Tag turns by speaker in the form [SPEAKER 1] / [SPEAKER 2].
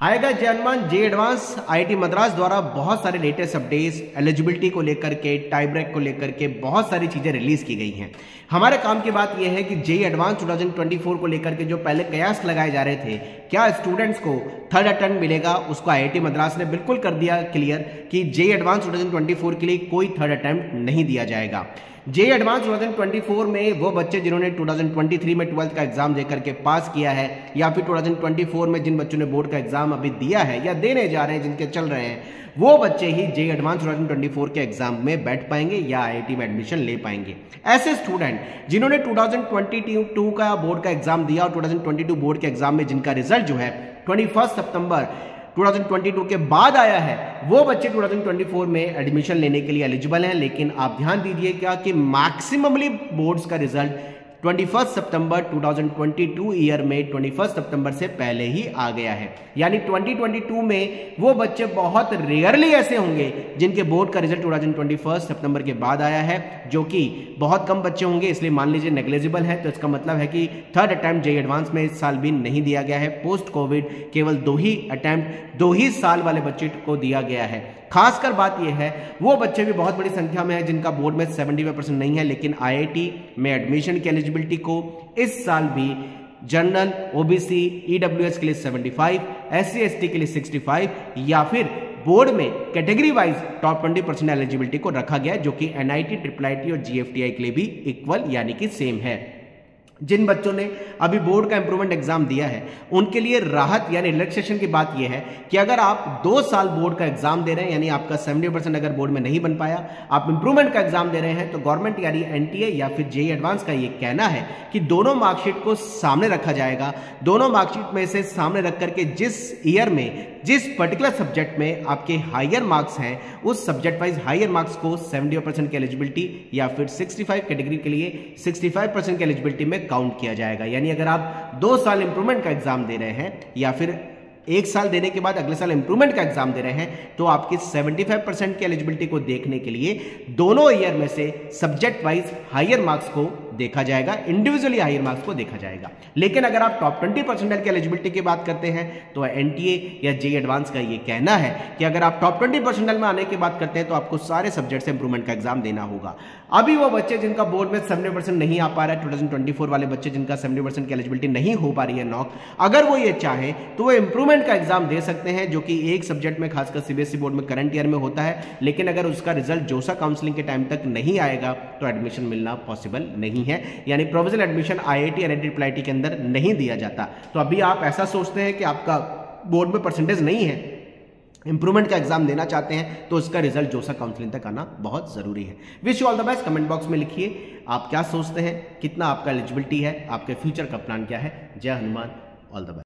[SPEAKER 1] आएगा जय हनुमान जे एडवांस आईआईटी मद्रास द्वारा बहुत सारे लेटेस्ट अपडेट्स एलिजिबिलिटी को लेकर के टाई ब्रेक को लेकर के बहुत सारी चीज़ें रिलीज़ की गई हैं। हमारे काम की बात यह है कि जे एडवांस 2024 को लेकर के जो पहले कयास लगाए जा रहे थे, क्या स्टूडेंट्स को थर्ड अटेम्प्ट मिलेगा, उसको आईआईटी मद्रास ने बिल्कुल कर दिया क्लियर कि जे एडवांस 2024 के लिए कोई थर्ड अटेम्प्ट नहीं दिया जाएगा। जे एडवांस 2024 में वो बच्चे जिन्होंने 2023 में ट्वेल्थ का एग्ज़ाम देकर के पास किया है, या फिर 2024 में जिन बच्चों ने बोर्ड का एग्ज़ाम अभी दिया है या देने जा रहे हैं, जिनके चल रहे हैं, वो बच्चे ही जे एडवांस 2024 के एग्ज़ाम में बैठ पाएँगे या आईआईटी में एडमिशन ले पाएँगे। ऐसे स्टूडेंट जिन्होंने 2022 का बोर्ड का एग्ज़ाम दिया और 2022 बोर्ड के एग्ज़ाम में जिनका रिज़ल्ट जो है ट्वेंटी सितंबर 2022 के बाद आया है, वो बच्चे 2024 में एडमिशन लेने के लिए एलिजिबल हैं, लेकिन आप ध्यान दीजिए क्या कि मैक्सिममली बोर्ड्स का रिज़ल्ट 21 सितंबर 2022 ईयर में 21 सितंबर से पहले ही आ गया है। यानी 2022 में वो बच्चे बहुत रेयरली ऐसे होंगे जिनके बोर्ड का रिज़ल्ट 2021 सितंबर के बाद आया है, जो कि बहुत कम बच्चे होंगे, इसलिए मान लीजिए नेग्लेजिबल है तो इसका मतलब है कि थर्ड अटेम्प्ट जे एडवांस में इस साल भी नहीं दिया गया है। पोस्ट कोविड केवल दो ही अटैम्प्ट दो ही साल वाले बच्चे को दिया गया है। खासकर बात यह है, वो बच्चे भी बहुत बड़ी संख्या में है जिनका बोर्ड में 75 परसेंट नहीं है, लेकिन आईआईटी में एडमिशन की एलिजिबिलिटी को इस साल भी जनरल ओबीसी ईडब्ल्यूएस के लिए 75 एससी एसटी के लिए 65 या फिर बोर्ड में category wise top 20 percent eligibility को रखा गया जो कि एनआईटी ट्रिपल आईटी और जीएफटीआई के लिए भी इक्वल यानी कि सेम है। जिन बच्चों ने अभी बोर्ड का इंप्रूवमेंट एग्ज़ाम दिया है, उनके लिए राहत, यानी रिलैक्सेशन की बात यह है कि अगर आप दो साल बोर्ड का एग्ज़ाम दे रहे हैं, यानी आपका 70 परसेंट अगर बोर्ड में नहीं बन पाया, आप इंप्रूवमेंट का एग्ज़ाम दे रहे हैं तो गवर्नमेंट यानी एनटीए या फिर जेई एडवांस का ये कहना है कि दोनों मार्कशीट को सामने रखा जाएगा। दोनों मार्कशीट में से सामने रख करके जिस ईयर में जिस पर्टिकुलर सब्जेक्ट में आपके हायर मार्क्स हैं, उस सब्जेक्ट वाइज हायर मार्क्स को 70 परसेंट की एलिजिबिलिटी या फिर 65 कैटेगरी के लिए 65 परसेंट की एलिजिबिलिटी में काउंट किया जाएगा। यानी अगर आप दो साल इंप्रूवमेंट का एग्ज़ाम दे रहे हैं या फिर एक साल देने के बाद अगले साल इंप्रूवमेंट का एग्ज़ाम दे रहे हैं तो आपकी 75 परसेंट की एलिजिबिलिटी को देखने के लिए दोनों ईयर में से सब्जेक्ट वाइज हायर मार्क्स को देखा जाएगा इंडिविजुअली हायर मार्क्स को देखा जाएगा। लेकिन अगर आप टॉप ट्वेंटी परसेंटाइल की एलिजिबिलिटी की बात करते हैं तो एनटीए या जे एडवांस का ये कहना है कि अगर आप टॉप ट्वेंटी परसेंटाइल में आने की बात करते हैं तो आपको सारे सब्जेक्ट से इंप्रूवमेंट का एग्ज़ाम देना होगा। अभी वो बच्चे जिनका बोर्ड में सेवेंटी परसेंट नहीं आ पा रहा है टू वाले बच्चे जिनका सेवेंटी परसेंट की एलिजिबिलिटी नहीं हो पा रही है नॉक, अगर वो ये चाहे तो वो इंप्रूवमेंट का एग्ज़ाम दे सकते हैं, जो कि एक सब्जेक्ट में, खासकर सीबीएसई बोर्ड में करंट ईयर में होता है। लेकिन अगर उसका रिज़ल्ट जोसा काउंसलिंग के टाइम तक नहीं आएगा तो एडमिशन मिलना पॉसिबल नहीं है, यानी provisional admission IIT I T के अंदर नहीं दिया जाता। तो अभी आप ऐसा सोचते हैं कि आपका बोर्ड में परसेंटेज नहीं है इंप्रूवमेंट का एग्ज़ाम देना चाहते हैं तो उसका रिज़ल्ट जोसा काउंसलिंग तक आना बहुत ज़रूरी है। Wish you all the best comment box में लिखिए, आप क्या सोचते हैं, कितना आपका एलिजिबिलिटी है, आपके फ्यूचर का प्लान क्या है। जय हनुमान। All the best